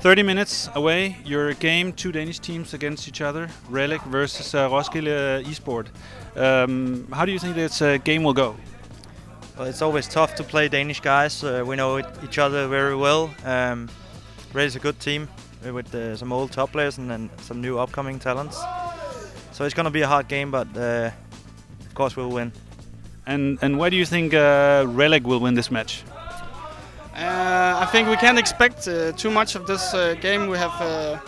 30 minutes away, your game, two Danish teams against each other, Relic versus uh, Roskilde Esport. Um, how do you think this uh, game will go? Well, it's always tough to play Danish guys. Uh, we know it, each other very well. Um, Relic's a good team uh, with uh, some old top players and then some new upcoming talents. So it's going to be a hard game, but uh, of course we'll win. And and why do you think uh, Relic will win this match? Uh, I think we can't expect uh, too much of this uh, game. We have uh,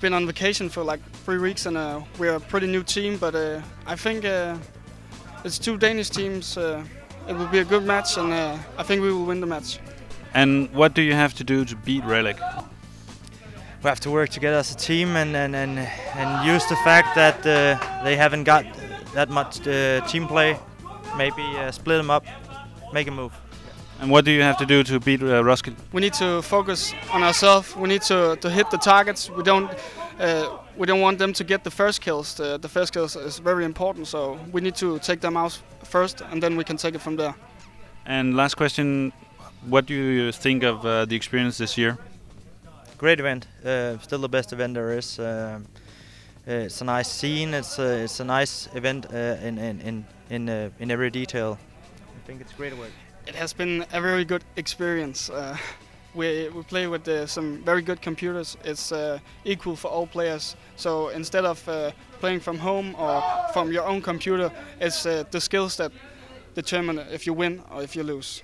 been on vacation for like three weeks, and uh, we're a pretty new team. But uh, I think uh, it's two Danish teams. Uh, it will be a good match, and uh, I think we will win the match. And what do you have to do to beat Relic? We have to work together as a team and and, and, and use the fact that uh, they haven't got that much uh, team play. Maybe uh, split them up, make a move. And what do you have to do to beat uh, Roskilde? We need to focus on ourselves. We need to, to hit the targets. We don't uh, we don't want them to get the first kills. The, the first kills is very important, so we need to take them out first, and then we can take it from there. And last question, what do you think of uh, the experience this year? Great event. Uh, still the best event there is. Uh, uh, it's a nice scene. It's a, it's a nice event uh, in in in in, uh, in every detail. I think it's great work. It has been a very good experience. Uh, we, we play with uh, some very good computers. It's uh, equal for all players. So instead of uh, playing from home or from your own computer, it's uh, the skills that determine if you win or if you lose.